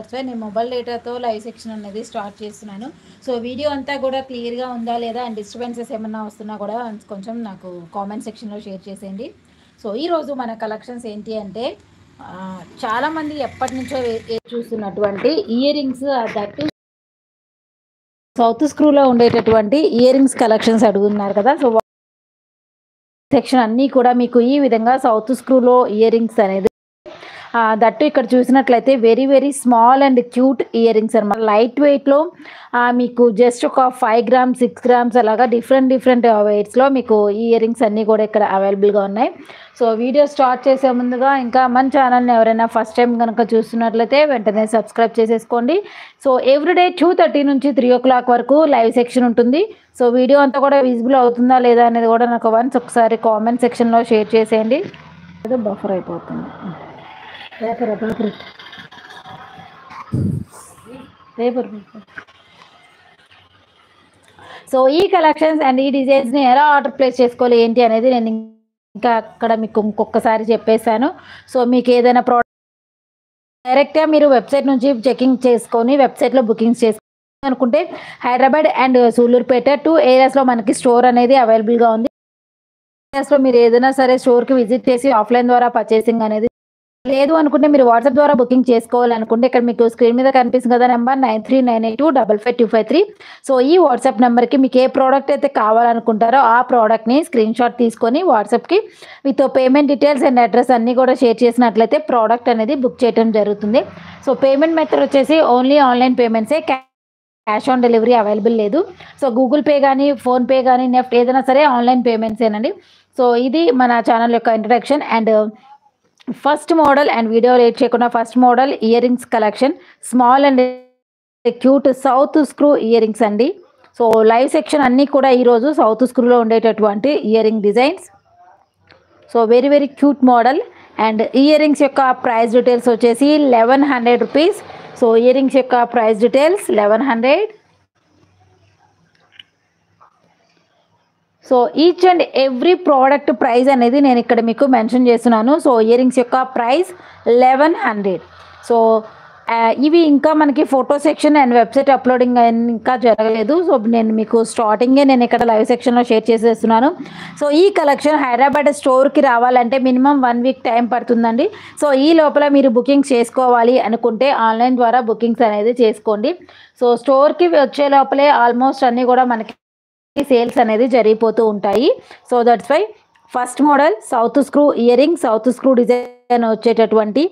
నేను మొబైల్ డేటాతో live section అనేది స్టార్ట్ చేస్తున్నాను. సో వీడియో అంతా కూడా క్లియర్గా ఉందా లేదా అండ్ డిస్టర్బెన్సెస్ ఏమన్నా వస్తున్నా కూడా కొంచెం నాకు కామెంట్ సెక్షన్లో షేర్ చేసేయండి. సో ఈరోజు మన కలెక్షన్స్ ఏంటి అంటే చాలామంది ఎప్పటి నుంచో చూస్తున్నటువంటి ఇయర్ రింగ్స్ సౌత్ స్క్రూలో ఉండేటటువంటి ఇయర్ రింగ్స్ కలెక్షన్స్ అడుగుతున్నారు కదా. సో సెక్షన్ అన్నీ కూడా మీకు ఈ విధంగా సౌత్ స్క్రూలో ఇయర్ రింగ్స్ అనేది దట్టు ఇక్కడ చూసినట్లయితే very very small and cute ear rings అనమాట లైట్ వెయిట్లో మీకు జస్ట్ ఒక ఫైవ్ గ్రామ్స్ సిక్స్ గ్రామ్స్ అలాగా డిఫరెంట్ డిఫరెంట్ వెయిట్స్లో మీకు ఇయర్ రింగ్స్ అన్నీ కూడా ఇక్కడ అవైలబుల్గా ఉన్నాయి. సో వీడియో స్టార్ట్ చేసే ముందుగా ఇంకా మన ఛానల్ని ఎవరైనా ఫస్ట్ టైం కనుక చూస్తున్నట్లయితే వెంటనే సబ్స్క్రైబ్ చేసేసుకోండి. సో ఎవ్రీడే టూ థర్టీ నుంచి త్రీ ఓ క్లాక్ వరకు లైవ్ సెక్షన్ ఉంటుంది. సో వీడియో అంతా కూడా విజిబుల్ అవుతుందా లేదా అనేది కూడా నాకు వన్స్ ఒకసారి కామెంట్ సెక్షన్లో షేర్ చేసేయండి. బఫర్ అయిపోతుంది. Paper paper. పేపర్ సో ఈ కలెక్షన్స్ అండ్ ఈ డిజైన్స్ని ఎలా ఆర్డర్ ప్లేస్ చేసుకోవాలి ఏంటి అనేది నేను ఇంకా అక్కడ మీకు ఇంకొకసారి చెప్పేశాను. సో మీకు ఏదైనా ప్రోడక్ట్ డైరెక్ట్గా మీరు వెబ్సైట్ నుంచి చెకింగ్ చేసుకొని వెబ్సైట్లో బుకింగ్స్ చేసుకో అనుకుంటే హైదరాబాద్ అండ్ సూలూరుపేట టూ ఏరియాస్లో మనకి స్టోర్ అనేది అవైలబుల్గా ఉంది. ఏరియాస్లో మీరు ఏదైనా సరే స్టోర్కి విజిట్ చేసి ఆఫ్లైన్ ద్వారా పర్చేసింగ్ అనేది లేదు అనుకుంటే మీరు వాట్సాప్ ద్వారా బుకింగ్ చేసుకోవాలనుకుంటే ఇక్కడ మీకు స్క్రీన్ మీద కనిపిస్తుంది కదా number nine three nine eight two double five two five three. So ఈ వాట్సాప్ నెంబర్కి మీకు ఏ ప్రోడక్ట్ అయితే కావాలనుకుంటారో ఆ ప్రోడక్ట్ని స్క్రీన్ షాట్ తీసుకొని వాట్సాప్కి with payment details and address అన్నీ కూడా షేర్ చేసినట్లయితే ప్రోడక్ట్ అనేది బుక్ చేయడం జరుగుతుంది. సో పేమెంట్ మెథడ్ వచ్చేసి ఓన్లీ ఆన్లైన్ పేమెంట్సే. క్యాష్ ఆన్ డెలివరీ అవైలబుల్ లేదు. సో గూగుల్ పే కానీ ఫోన్పే కానీ నెఫ్ట్ ఏదైనా సరే ఆన్లైన్ పేమెంట్సేనండి. సో ఇది మన ఛానల్ యొక్క introduction and first model and video late చేయకుండా first model ear rings collection. Small and cute south screw ear rings అండి. సో లైవ్ సెక్షన్ అన్నీ కూడా ఈరోజు సౌత్ స్క్రూలో ఉండేటటువంటి ear ring designs. So very very cute model. And ear rings యొక్క price details వచ్చేసి eleven hundred rupees. So ear rings యొక్క price details eleven hundred. So each and every product price అనేది నేను ఇక్కడ మీకు మెన్షన్ చేస్తున్నాను. సో ఇయర్ రింగ్స్ యొక్క price eleven hundred so ఇవి ఇంకా మనకి photo section and website uploading ఇంకా జరగలేదు. సో నేను మీకు స్టార్టింగే నేను ఇక్కడ లైవ్ సెక్షన్లో షేర్ చేసేస్తున్నాను. సో ఈ కలెక్షన్ హైదరాబాద్ స్టోర్కి రావాలంటే మినిమం వన్ వీక్ టైం పడుతుందండి. సో ఈ లోపల మీరు బుకింగ్స్ చేసుకోవాలి అనుకుంటే ఆన్లైన్ ద్వారా బుకింగ్స్ అనేది చేసుకోండి. సో స్టోర్కి వచ్చే లోపలే ఆల్మోస్ట్ అన్నీ కూడా మనకి సేల్స్ అనేది జరిగిపోతూ ఉంటాయి. So that's why first model south screw ear ring south screw design వచ్చేటటువంటి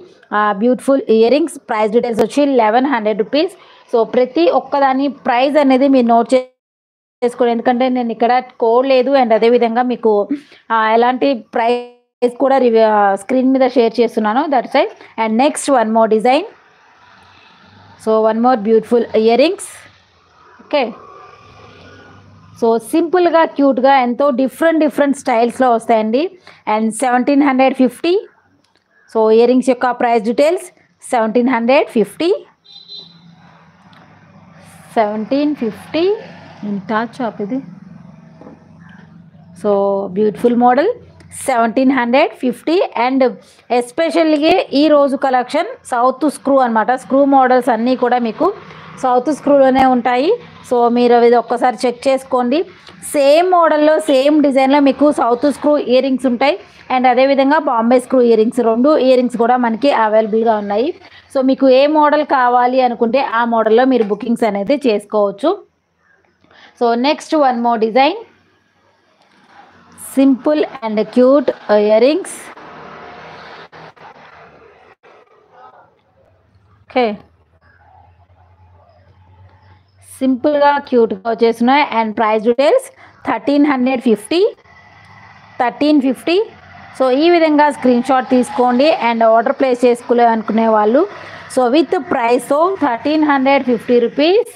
beautiful ear rings price details వచ్చి లెవెన్ హండ్రెడ్ రూపీస్ సో ప్రతి ఒక్కదాని ప్రైస్ అనేది మీరు నోట్ చేసుకోండి. ఎందుకంటే నేను ఇక్కడ కోడ్ లేదు అండ్ అదేవిధంగా మీకు ఎలాంటి ప్రైస్ కూడా రివ్యూ స్క్రీన్ మీద షేర్ చేస్తున్నాను. That's why and next one more design so one more beautiful ear rings okay so సింపుల్గా క్యూట్గా ఎంతో డిఫరెంట్ డిఫరెంట్ స్టైల్స్లో వస్తాయండి. And seventeen hundred fifty. So ear rings యొక్క price details seventeen hundred fifty. Seventeen fifty. Touch shop ఇది. So beautiful model seventeen hundred fifty. And especially ఈరోజు collection south screw అనమాట screw models అన్నీ కూడా మీకు south స్క్రూలోనే ఉంటాయి. సో మీరు ఇది ఒక్కసారి చెక్ చేసుకోండి. సేమ్ మోడల్లో సేమ్ డిజైన్లో మీకు సౌత్ స్క్రూ ఇయర్ రింగ్స్ ఉంటాయి. అండ్ అదేవిధంగా బాంబే స్క్రూ ఇయర్ రింగ్స్ రెండు ఇయర్ రింగ్స్ కూడా మనకి అవైలబుల్గా ఉన్నాయి. సో మీకు ఏ మోడల్ కావాలి అనుకుంటే ఆ మోడల్లో మీరు బుకింగ్స్ అనేది చేసుకోవచ్చు. So next one more design. Simple and cute ear rings okay. సింపుల్గా క్యూట్గా వచ్చేసినాయి and price details thirteen hundred fifty thirteen fifty so ఈ విధంగా స్క్రీన్ షాట్ తీసుకోండి. అండ్ ఆర్డర్ ప్లేస్ చేసుకోలే అనుకునే వాళ్ళు. So with price thirteen hundred fifty rupees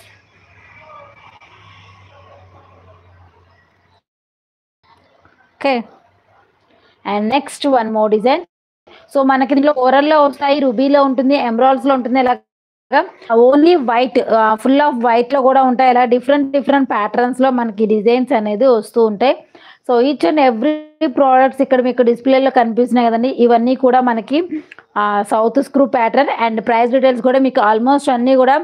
okay and next one more design so మనకి దీంట్లో ఓరల్లో వస్తాయి రుబీలో ఉంటుంది ఎమరాల్డ్స్లో ఉంటుంది. ఇలా ఓన్లీ వైట్ ఫుల్ ఆఫ్ వైట్లో కూడా ఉంటాయి. ఇలా డిఫరెంట్ డిఫరెంట్ ప్యాటర్న్స్లో మనకి డిజైన్స్ అనేది వస్తూ ఉంటాయి. So each and every products ఇక్కడ మీకు డిస్ప్లేలో కనిపిస్తున్నాయి కదండి. ఇవన్నీ కూడా మనకి south screw pattern and price details కూడా మీకు ఆల్మోస్ట్ అన్నీ కూడా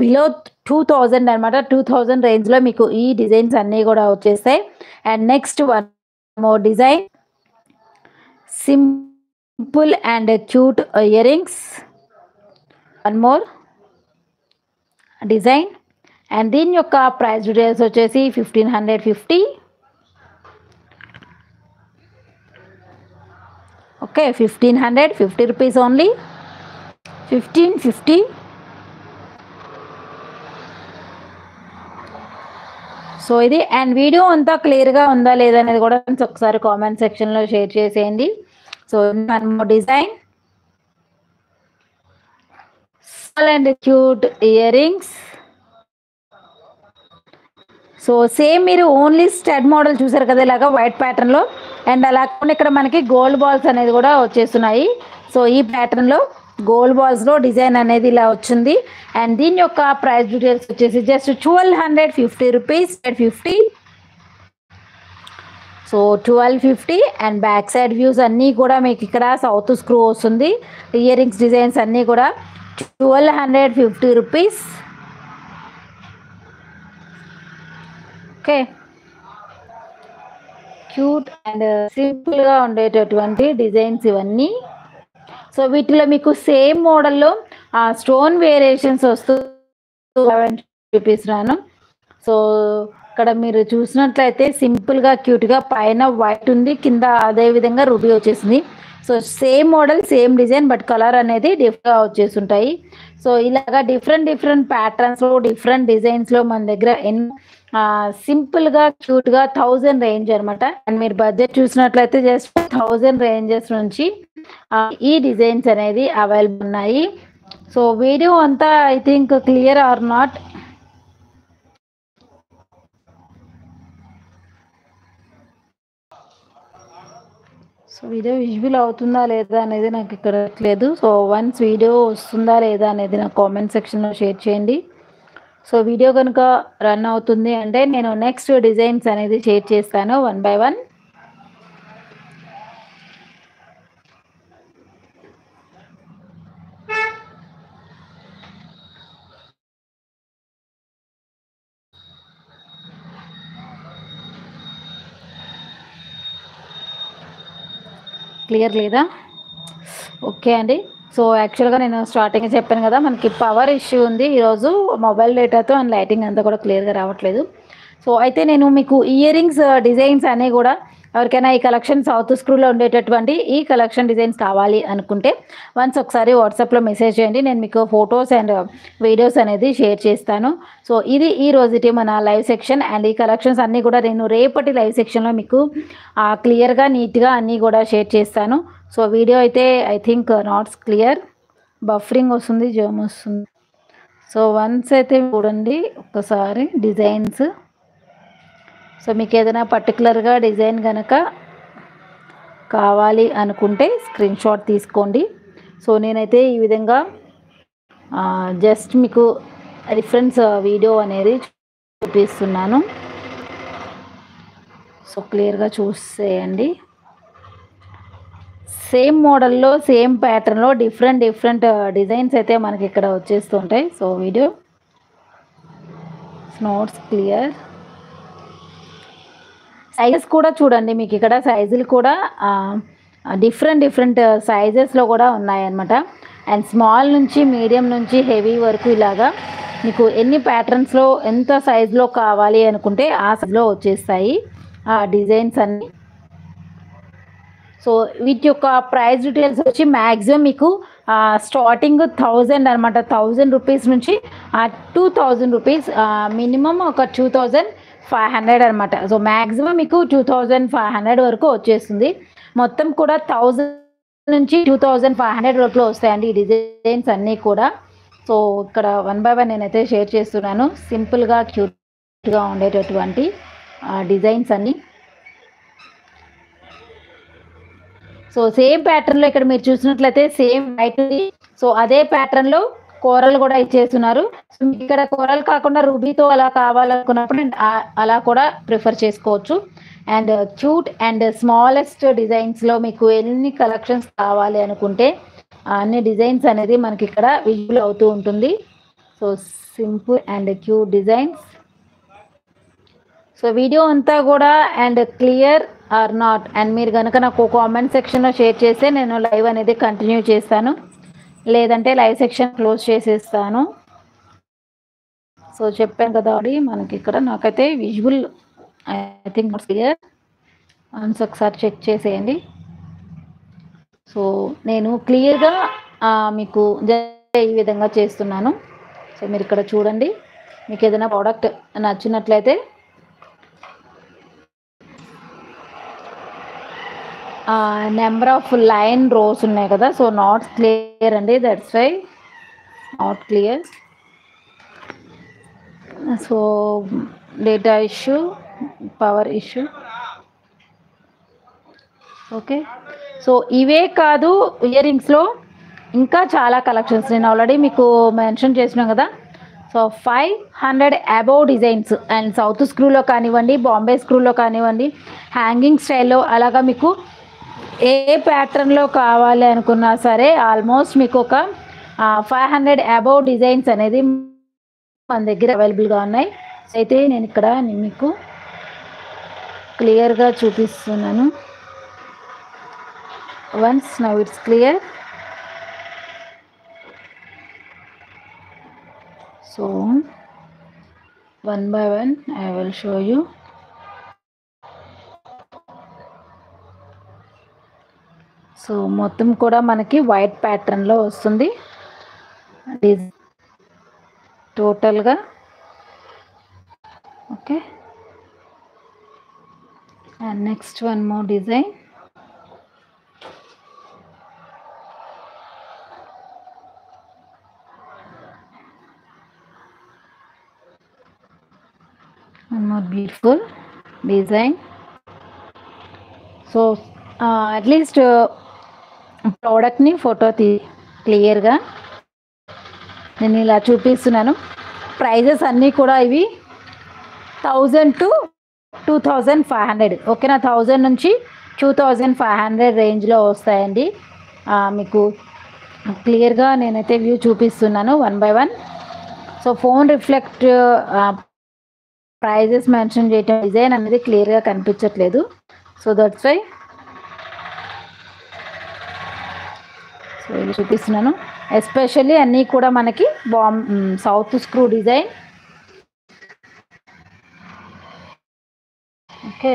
బిలో టూ థౌజండ్ అనమాట టూ థౌజండ్ రేంజ్లో మీకు ఈ డిజైన్స్ అన్నీ కూడా వచ్చేస్తాయి. And next one more design simple and cute ear rings one more design and దీని యొక్క ప్రైస్ డీటెయిల్స్ వచ్చేసి fifteen hundred fifty okay fifteen hundred fifty rupees only fifteen fifty so ఇది అండ్ వీడియో అంతా క్లియర్గా ఉందా లేదా అనేది కూడా ఒకసారి కామెంట్ సెక్షన్లో షేర్ చేసేయండి. So design small and cute ear rings so same మీరు ఓన్లీ స్టడ్ మోడల్ చూసారు కదా ఇలాగా వైట్ ప్యాటర్న్లో అండ్ అలా కాకుండా ఇక్కడ మనకి గోల్డ్ బాల్స్ అనేది కూడా వచ్చేస్తున్నాయి. సో ఈ ప్యాటర్న్లో గోల్డ్ బాల్స్లో డిజైన్ అనేది ఇలా వచ్చింది. అండ్ దీని యొక్క ప్రైస్ డీటెయిల్స్ వచ్చేసి just twelve hundred fifty rupees fifty so twelve fifty and back side views అన్నీ కూడా మీకు ఇక్కడ సౌత్ స్క్రూ వస్తుంది. ఇయర్ రింగ్స్ డిజైన్స్ అన్నీ కూడా twelve hundred fifty rupees okay cute and సింపుల్గా ఉండేటటువంటి డిజైన్స్ ఇవన్నీ. సో వీటిలో మీకు సేమ్ మోడల్లో ఆ స్టోన్ వేరియేషన్స్ వస్తూ చూపిస్తున్నాను సో ఇక్కడ మీరు చూసినట్లయితే సింపుల్గా క్యూట్గా పైన వైట్ ఉంది కింద అదే విధంగా వచ్చేసింది. So same model same design but colour అనేది డిఫరెంట్గా ఉంటాయి సో ఇలాగా డిఫరెంట్ డిఫరెంట్ ప్యాటర్న్స్లో డిఫరెంట్ డిజైన్స్లో మన దగ్గర ఎన్నో సింపుల్గా క్యూట్గా థౌజండ్ రేంజ్ అనమాట అండ్ మీరు బడ్జెట్ చూసినట్లయితే జస్ట్ థౌజండ్ రేంజెస్ నుంచి ఈ డిజైన్స్ అనేది అవైలబుల్ ఉన్నాయి. సో వీడియో అంతా I think clear or not so video visual అవుతుందా లేదా అనేది నాకు ఇక్కడ లేదు సో వన్స్ వీడియో వస్తుందా లేదా అనేది నాకు కామెంట్ సెక్షన్లో షేర్ చేయండి. సో వీడియో కనుక రన్ అవుతుంది అంటే నేను నెక్స్ట్ డిజైన్స్ అనేది షేర్ చేస్తాను వన్ బై వన్. క్లియర్ లేదా? ఓకే అండి. సో యాక్చువల్గా నేను స్టార్టింగ్ చెప్పాను కదా మనకి పవర్ ఇష్యూ ఉంది ఈరోజు. మొబైల్ డేటాతో అండ్ లైటింగ్ అంతా కూడా క్లియర్గా రావట్లేదు. సో అయితే నేను మీకు ఇయర్ రింగ్స్ డిజైన్స్ అన్నీ కూడా ఎవరికైనా ఈ కలెక్షన్ సౌత్ స్క్రూలో ఉండేటటువంటి ఈ కలెక్షన్ డిజైన్స్ కావాలి అనుకుంటే వన్స్ ఒకసారి వాట్సాప్లో మెసేజ్ చేయండి. నేను మీకు ఫొటోస్ అండ్ వీడియోస్ అనేది షేర్ చేస్తాను. సో ఇది ఈ రోజుటి మన లైవ్ సెక్షన్ అండ్ ఈ కలెక్షన్స్ అన్నీ కూడా నేను రేపటి లైవ్ సెక్షన్లో మీకు క్లియర్గా నీట్గా అన్నీ కూడా షేర్ చేస్తాను. సో వీడియో అయితే I think nots clear. Buffering వస్తుంది జోమ్ వస్తుంది. సో వన్స్ అయితే చూడండి ఒకసారి డిజైన్స్. సో మీకు ఏదైనా పర్టికులర్గా డిజైన్ కనుక కావాలి అనుకుంటే స్క్రీన్ షాట్ తీసుకోండి. సో నేనైతే ఈ విధంగా జస్ట్ మీకు రిఫరెన్స్ వీడియో అనేది చూపిస్తున్నాను. సో క్లియర్గా చూసేయండి. సేమ్ మోడల్లో సేమ్ ప్యాటర్న్లో డిఫరెంట్ డిఫరెంట్ డిజైన్స్ అయితే మనకి ఇక్కడ వచ్చేస్తుంటాయి. So video notes clear. Sizes కూడా చూడండి మీకు ఇక్కడ సైజులు కూడా డిఫరెంట్ డిఫరెంట్ సైజెస్లో కూడా ఉన్నాయన్నమాట. అండ్ స్మాల్ నుంచి మీడియం నుంచి హెవీ వరకు ఇలాగా మీకు ఎన్ని ప్యాటర్న్స్లో ఎంత సైజులో కావాలి అనుకుంటే ఆ సైజులో వచ్చేస్తాయి ఆ డిజైన్స్ అన్నీ. సో వీటి యొక్క ప్రైస్ డీటెయిల్స్ వచ్చి మ్యాక్సిమం మీకు స్టార్టింగ్ థౌజండ్ అనమాట థౌజండ్ రూపీస్ నుంచి టూ థౌజండ్ రూపీస్ మినిమం ఒక టూ థౌజండ్ ఫైవ్ హండ్రెడ్ అనమాట సో మ్యాక్సిమం మీకు టూ థౌజండ్ ఫైవ్ హండ్రెడ్ వరకు వచ్చేస్తుంది. మొత్తం కూడా థౌజండ్ నుంచి టూ థౌజండ్ ఫైవ్ హండ్రెడ్ వరకు వస్తాయండి ఈ డిజైన్స్ అన్నీ కూడా. సో ఇక్కడ వన్ బై వన్ నేనైతే షేర్ చేస్తున్నాను. సింపుల్గా క్యూట్గా ఉండేటటువంటి డిజైన్స్ అన్నీ. సో సేమ్ ప్యాటర్న్లో ఇక్కడ మీరు చూసినట్లయితే సేమ్ వైట్ సో అదే ప్యాటర్న్లో కూరలు కూడా ఇచ్చేస్తున్నారు. సో మీకు ఇక్కడ కూరలు కాకుండా రూబీతో అలా కావాలనుకున్నప్పుడు అలా కూడా ప్రిఫర్ చేసుకోవచ్చు. అండ్ క్యూట్ అండ్ స్మాలెస్ట్ డిజైన్స్లో మీకు ఎన్ని కలెక్షన్స్ కావాలి అనుకుంటే అన్ని డిజైన్స్ అనేది మనకి ఇక్కడ విజువల్ అవుతూ ఉంటుంది. So simple and cute designs. So video అంతా కూడా and clear or not? And మీరు కనుక నాకు కామెంట్ సెక్షన్లో షేర్ చేస్తే నేను లైవ్ అనేది కంటిన్యూ చేస్తాను. లేదంటే లైవ్ సెక్షన్ క్లోజ్ చేసేస్తాను. సో చెప్పాను కదా అది మనకి ఇక్కడ నాకైతే visual I think clear. Once ఒకసారి చెక్ చేసేయండి. సో నేను క్లియర్గా మీకు ఈ విధంగా చేస్తున్నాను. సో మీరు ఇక్కడ చూడండి. మీకు ఏదైనా ప్రోడక్ట్ నచ్చినట్లయితే నెంబర్ ఆఫ్ లైన్ రోస్ ఉన్నాయి కదా సో నాట్ క్లియర్ అండి that's why not clear so data issue power issue okay so ఇవే కాదు ఇయర్ రింగ్స్లో ఇంకా చాలా కలెక్షన్స్ నేను ఆల్రెడీ మీకు మెన్షన్ చేసినాం కదా. So five hundred above designs and south స్క్రూలో కానివ్వండి బాంబే స్క్రూలో కానివ్వండి హ్యాంగింగ్ స్టైల్లో అలాగా మీకు ఏ ప్యాటర్న్లో కావాలి అనుకున్నా సరే ఆల్మోస్ట్ మీకు ఒక ఫైవ్ హండ్రెడ్ అబౌవ్ డిజైన్స్ అనేది మన దగ్గర అవైలబుల్గా ఉన్నాయి. అయితే నేను ఇక్కడ మీకు క్లియర్గా చూపిస్తున్నాను. Once now it's clear. So one by one I will show you. So మొత్తం కూడా మనకి వైట్ ప్యాటర్న్లో వస్తుంది. టోటల్గా okay and next one more design one more beautiful so at least uh, ప్రోడక్ట్ని ఫోటో తీ క్లియర్గా. నేను ఇలా చూపిస్తున్నాను. ప్రైజెస్ అన్నీ కూడా ఇవి thousand to two thousand five hundred. ఓకేనా? థౌజండ్ నుంచి టూ థౌజండ్ ఫైవ్ హండ్రెడ్ రేంజ్లో వస్తాయండి. మీకు క్లియర్గా నేనైతే వ్యూ చూపిస్తున్నాను one by one. So phone reflect prices mention చేయటం డిజైన్ అనేది క్లియర్గా కనిపించట్లేదు. సో దట్స్ వై ఇది చూపిస్తున్నాను. ఎస్పెషల్లీ అన్నీ కూడా మనకి balm south screw design okay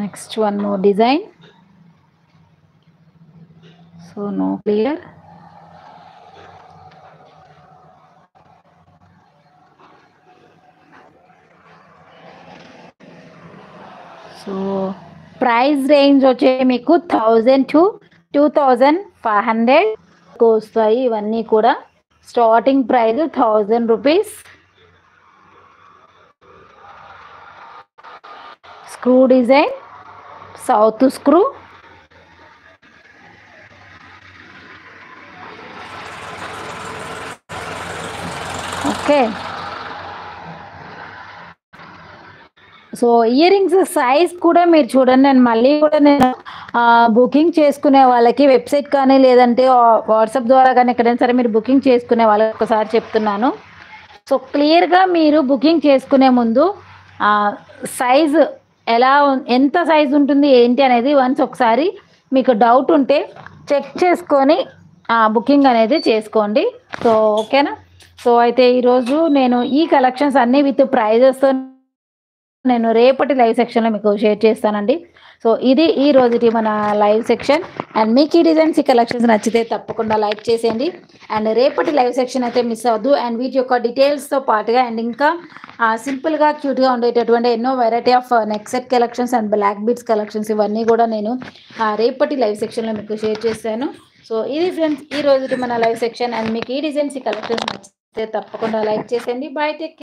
next one more design so no clear so price range వచ్చే మీకు thousand to two thousand five hundred వస్తాయి. ఇవన్నీ కూడా starting price thousand rupees screw design south screw okay so earrings size కూడా మీరు చూడండి. నేను మళ్ళీ కూడా నేను బుకింగ్ చేసుకునే వాళ్ళకి వెబ్సైట్ కానీ లేదంటే వాట్సాప్ ద్వారా కానీ ఎక్కడైనా సరే మీరు బుకింగ్ చేసుకునే వాళ్ళకి ఒకసారి చెప్తున్నాను. సో క్లియర్గా మీరు బుకింగ్ చేసుకునే ముందు సైజ్ ఎలా ఎంత సైజ్ ఉంటుంది ఏంటి అనేది వన్స్ ఒకసారి మీకు డౌట్ ఉంటే చెక్ చేసుకొని బుకింగ్ అనేది చేసుకోండి. సో ఓకేనా సో అయితే ఈరోజు నేను ఈ కలెక్షన్స్ అన్నీ విత్ ప్రైజెస్తో నేను రేపటి లైవ్ సెక్షన్లో మీకు షేర్ చేస్తానండి. సో ఇది ఈ రోజుటి మన లైవ్ సెక్షన్. అండ్ మీకు ఈ డిజైన్స్ ఈ కలెక్షన్స్ నచ్చితే తప్పకుండా లైక్ చేసేయండి. అండ్ రేపటి లైవ్ సెక్షన్ అయితే మిస్ అవ్వద్దు. అండ్ వీటి యొక్క డీటెయిల్స్తో పాటుగా అండ్ ఇంకా సింపుల్గా క్యూట్గా ఉండేటటువంటి ఎన్నో variety of neck set collections and black beats collections ఇవన్నీ కూడా నేను రేపటి లైవ్ సెక్షన్లో మీకు షేర్ చేశాను సో ఇది ఫ్రెండ్స్ ఈ రోజుటి మన లైవ్ సెక్షన్. అండ్ మీకు ఈ డిజైన్స్ ఈ కలెక్షన్స్ నచ్చితే తప్పకుండా లైక్ చేసేయండి. Bye take